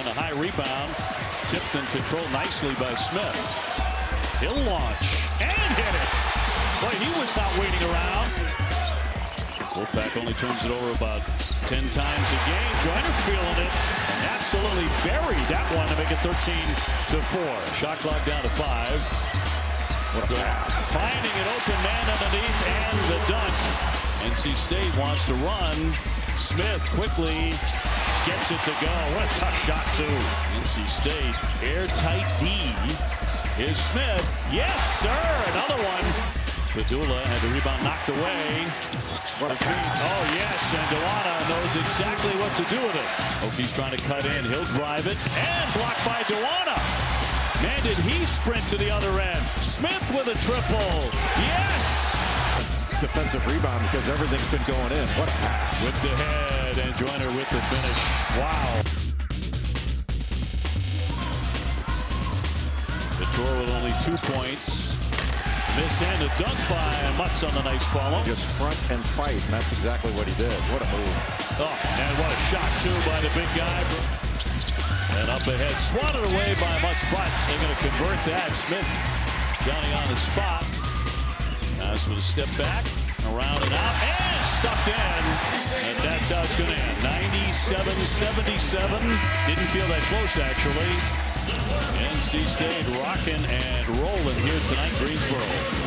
and a high rebound. Tipped and controlled nicely by Smith. He'll launch and hit it. Boy, he was not waiting around. Wolfpack only turns it over about 10 times a game. Joiner feeling it. Absolutely buried that one to make it 13 to 4. Shot clock down to 5. What a pass. Finding an open man underneath and the dunk. NC State wants to run. Smith quickly gets it to go. What a tough shot, too. NC State, airtight D. Is Smith. Yes, sir. Another one. Pedulla had the rebound knocked away. What a pass. Oh, yes, and Dowuona knows exactly what to do with it. Hokies trying to cut in. He'll drive it, and blocked by Dowuona. Man, did he sprint to the other end. Smith with a triple. Yes! Defensive rebound because everything's been going in. What a pass. With the head, and Joiner with the finish. Wow. Cattoor with only two points. Miss and a dunk by Mutts on the nice follow. Just front and fight, and that's exactly what he did. What a move. Oh, and what a shot, too, by the big guy. And up ahead, swatted away by Mutts, but they're going to convert that. Smith Johnny on the spot. Pass with a step back, around and out, and stuffed in. And that's how it's going to end. 97-77. Didn't feel that close, actually. NC State rocking and rolling here tonight, Greensboro.